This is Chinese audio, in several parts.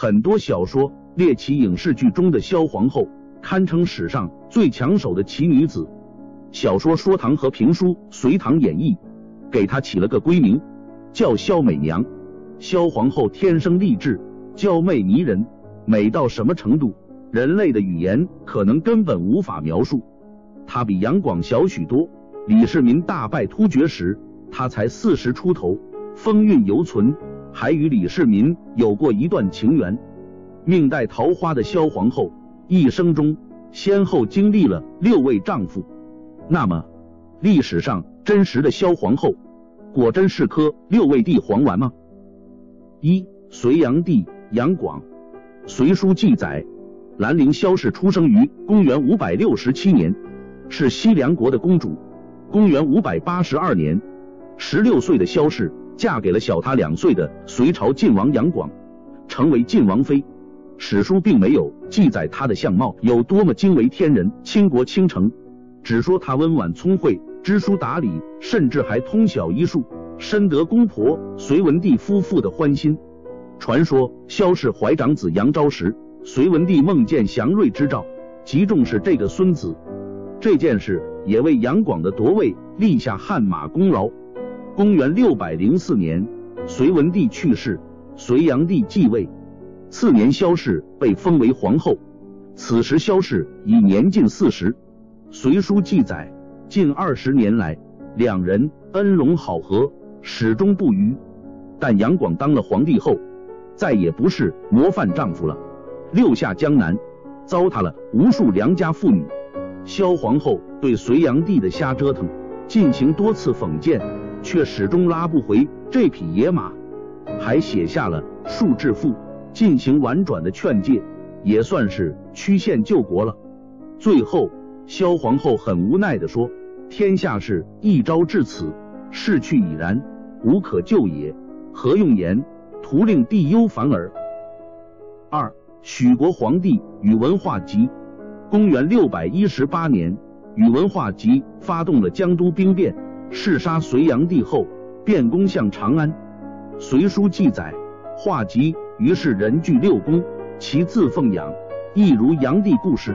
很多小说、猎奇影视剧中的萧皇后堪称史上最抢手的奇女子。小说《说唐》和评书《隋唐演义》给她起了个闺名，叫萧美娘。萧皇后天生丽质，娇媚迷人，美到什么程度，人类的语言可能根本无法描述。她比杨广小许多。李世民大败突厥时，她才四十出头，风韵犹存，还与李世民有过一段情缘。命带桃花的萧皇后，一生中先后经历了六位丈夫。那么，历史上真实的萧皇后，果真是颗六味地黄丸吗？一隋炀帝杨广，《隋书》记载，兰陵萧氏出生于公元五百六十七年，是西凉国的公主。公元五百八十二年，十六岁的萧氏嫁给了小她两岁的隋朝晋王杨广，成为晋王妃。史书并没有记载她的相貌有多么惊为天人、倾国倾城。只说他温婉聪慧，知书达理，甚至还通晓医术，深得公婆隋文帝夫妇的欢心。传说萧氏怀长子杨昭时，隋文帝梦见祥瑞之兆，极重视这个孙子。这件事也为杨广的夺位立下汗马功劳。公元六百零四年，隋文帝去世，隋炀帝继位。次年，萧氏被封为皇后。此时，萧氏已年近四十。《隋书》记载，近二十年来，两人恩隆好合，始终不渝。但杨广当了皇帝后，再也不是模范丈夫了。六下江南，糟蹋了无数良家妇女。萧皇后对隋炀帝的瞎折腾进行多次讽谏，却始终拉不回这匹野马，还写下了《数致赋》，进行婉转的劝诫，也算是曲线救国了。最后。萧皇后很无奈地说：“天下事一朝至此，逝去已然，无可救也，何用言？徒令帝忧烦耳。”二，许国皇帝宇文化及。公元六百一十八年，宇文化及发动了江都兵变，弑杀隋炀帝后，便攻向长安。《隋书》记载，化及于是人具六宫，其自奉养，亦如炀帝故事。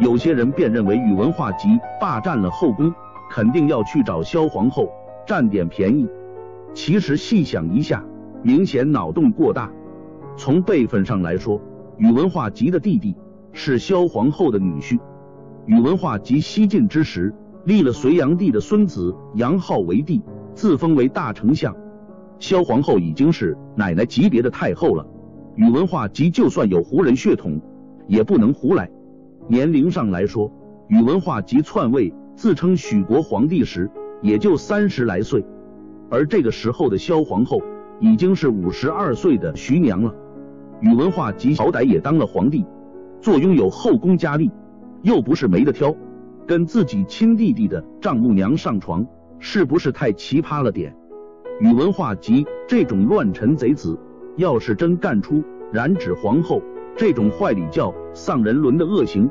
有些人便认为宇文化及霸占了后宫，肯定要去找萧皇后占点便宜。其实细想一下，明显脑洞过大。从辈分上来说，宇文化及的弟弟是萧皇后的女婿。宇文化及西晋之时，立了隋炀帝的孙子杨浩为帝，自封为大丞相。萧皇后已经是奶奶级别的太后了，宇文化及就算有胡人血统，也不能胡来。年龄上来说，宇文化及篡位自称许国皇帝时，也就三十来岁，而这个时候的萧皇后已经是五十二岁的徐娘了。宇文化及好歹也当了皇帝，坐拥有后宫佳丽，又不是没得挑，跟自己亲弟弟的丈母娘上床，是不是太奇葩了点？宇文化及这种乱臣贼子，要是真干出染指皇后。这种坏礼教、丧人伦的恶行，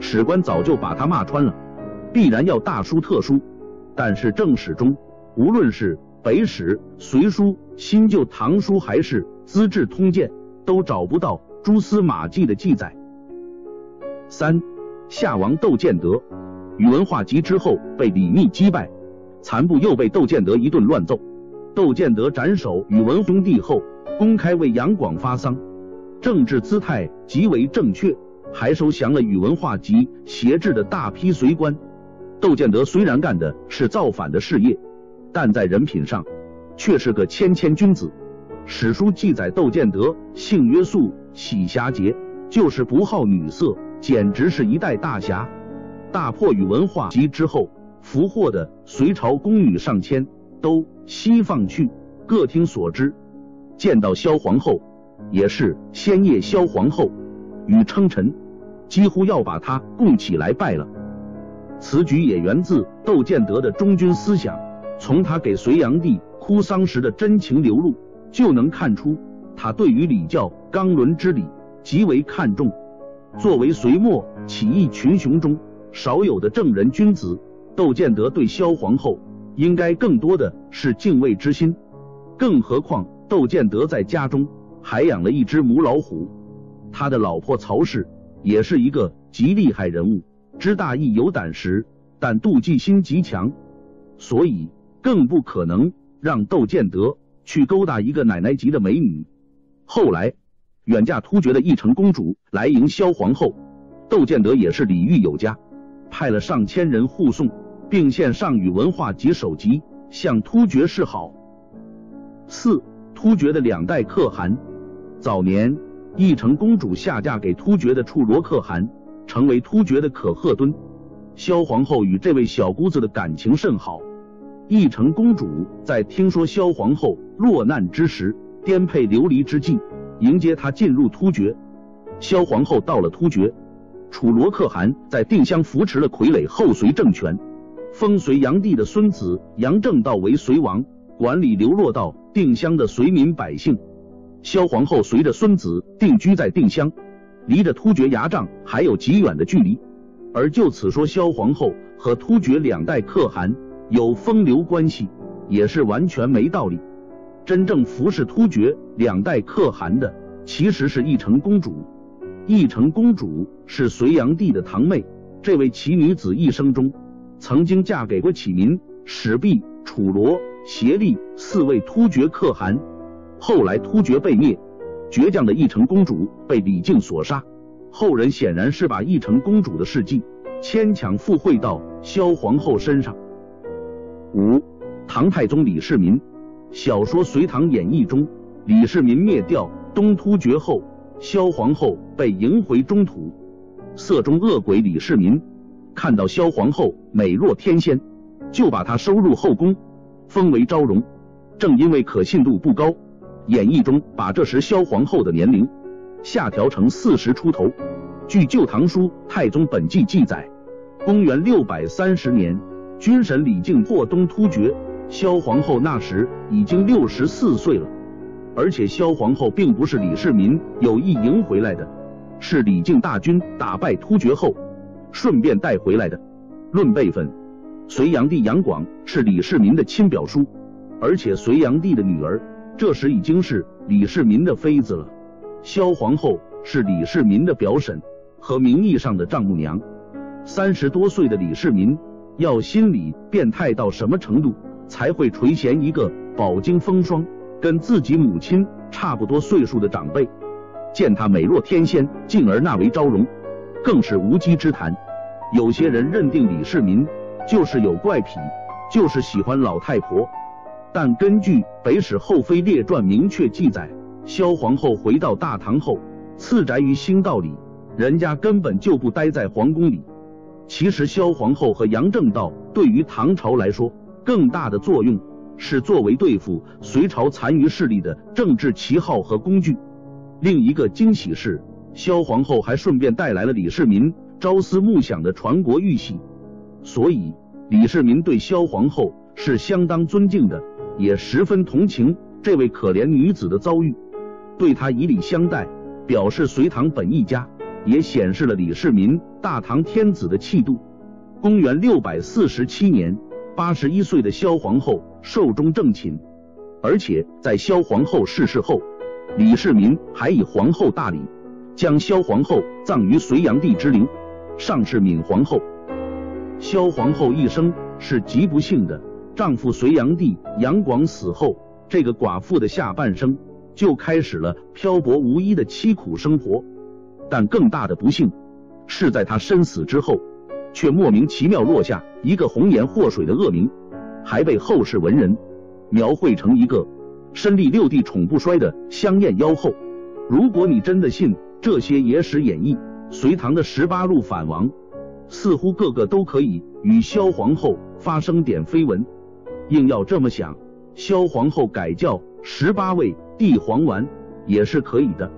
史官早就把他骂穿了，必然要大书特书。但是正史中，无论是北史、隋书、新旧唐书，还是资治通鉴，都找不到蛛丝马迹的记载。三夏王窦建德，宇文化及之后被李密击败，残部又被窦建德一顿乱揍。窦建德斩首宇文兄弟后，公开为杨广发丧。政治姿态极为正确，还收降了宇文化及挟制的大批随官。窦建德虽然干的是造反的事业，但在人品上却是个谦谦君子。史书记载，窦建德性约素，喜侠节，就是不好女色，简直是一代大侠。大破宇文化及之后，俘获的隋朝宫女上千，都西放去。各听所知，见到萧皇后。也是先夜萧皇后与称臣，几乎要把他供起来拜了。此举也源自窦建德的忠君思想，从他给隋炀帝哭丧时的真情流露，就能看出他对于礼教纲伦之礼极为看重。作为隋末起义群雄中少有的正人君子，窦建德对萧皇后应该更多的是敬畏之心。更何况窦建德在家中。还养了一只母老虎。他的老婆曹氏也是一个极厉害人物，知大义有胆识，但妒忌心极强，所以更不可能让窦建德去勾搭一个奶奶级的美女。后来远嫁突厥的义成公主来迎萧皇后，窦建德也是礼遇有加，派了上千人护送，并献上语文化及首级，向突厥示好。四突厥的两代可汗，早年义成公主下嫁给突厥的处罗可汗，成为突厥的可贺敦。萧皇后与这位小姑子的感情甚好。义成公主在听说萧皇后落难之时，颠沛流离之际，迎接她进入突厥。萧皇后到了突厥，楚罗可汗在定襄扶持了傀儡后隋政权，封隋炀帝的孙子杨正道为隋王，管理流落到定襄的隋民百姓。萧皇后随着孙子定居在定襄，离着突厥牙帐还有极远的距离。而就此说萧皇后和突厥两代可汗有风流关系，也是完全没道理。真正服侍突厥两代可汗的，其实是义成公主。义成公主是隋炀帝的堂妹，这位奇女子一生中曾经嫁给过启民、始毕、楚罗、协力四位突厥可汗。后来突厥被灭，倔强的义成公主被李靖所杀。后人显然是把义成公主的事迹牵强附会到萧皇后身上。五，唐太宗李世民。小说《隋唐演义》中，李世民灭掉东突厥后，萧皇后被迎回中土。色中恶鬼李世民看到萧皇后美若天仙，就把她收入后宫，封为昭容。正因为可信度不高，演义中把这时萧皇后的年龄。下调成四十出头。据《旧唐书·太宗本纪》记载，公元六百三十年，军神李靖破东突厥，萧皇后那时已经六十四岁了。而且萧皇后并不是李世民有意迎回来的，是李靖大军打败突厥后，顺便带回来的。论辈分，隋炀帝杨广是李世民的亲表叔，而且隋炀帝的女儿这时已经是李世民的妃子了。萧皇后是李世民的表婶和名义上的丈母娘。三十多岁的李世民要心理变态到什么程度，才会垂涎一个饱经风霜、跟自己母亲差不多岁数的长辈？见她美若天仙，进而纳为昭容，更是无稽之谈。有些人认定李世民就是有怪癖，就是喜欢老太婆。但根据《北史后妃列传》明确记载。萧皇后回到大唐后，赐宅于兴道里，人家根本就不待在皇宫里。其实萧皇后和杨正道对于唐朝来说，更大的作用是作为对付隋朝残余势力的政治旗号和工具。另一个惊喜是，萧皇后还顺便带来了李世民朝思暮想的传国玉玺，所以李世民对萧皇后是相当尊敬的，也十分同情这位可怜女子的遭遇。对她以礼相待，表示隋唐本一家，也显示了李世民大唐天子的气度。公元六百四十七年，八十一岁的萧皇后寿终正寝，而且在萧皇后逝世后，李世民还以皇后大礼，将萧皇后葬于隋炀帝之陵，上谥闵皇后。萧皇后一生是极不幸的，丈夫隋炀帝杨广死后，这个寡妇的下半生。就开始了漂泊无依的凄苦生活，但更大的不幸是在她身死之后，却莫名其妙落下一个红颜祸水的恶名，还被后世文人描绘成一个身历六帝宠不衰的香艳妖后。如果你真的信这些野史演绎，隋唐的十八路反王似乎个个都可以与萧皇后发生点绯闻。硬要这么想，萧皇后改叫十八位。帝皇丸也是可以的。